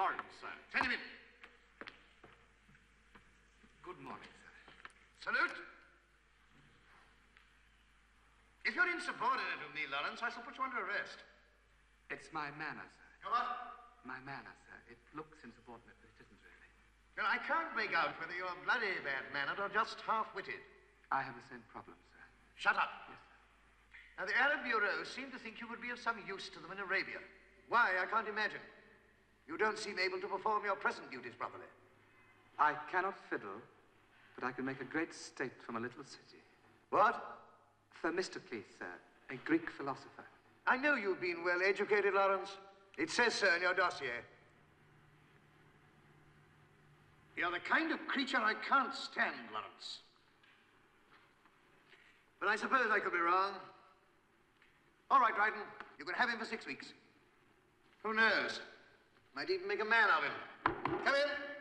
Lawrence, sir. Send him in. Good morning, sir. Salute. If you're insubordinate with me, Lawrence, I shall put you under arrest. It's my manner, sir. Come on. My manner, sir. It looks insubordinate, but it isn't really. Well, I can't make out whether you're bloody bad-mannered or just half-witted. I have the same problem, sir. Shut up. Yes, sir. Now, the Arab Bureau seem to think you would be of some use to them in Arabia. Why, I can't imagine. You don't seem able to perform your present duties properly. I cannot fiddle, but I can make a great state from a little city. What? Themistocles, sir, a Greek philosopher. I know you've been well educated, Lawrence. It says so in your dossier. You're the kind of creature I can't stand, Lawrence. But I suppose I could be wrong. All right, Dryden, you can have him for six weeks. Who knows? Might even make a man of him. Come in.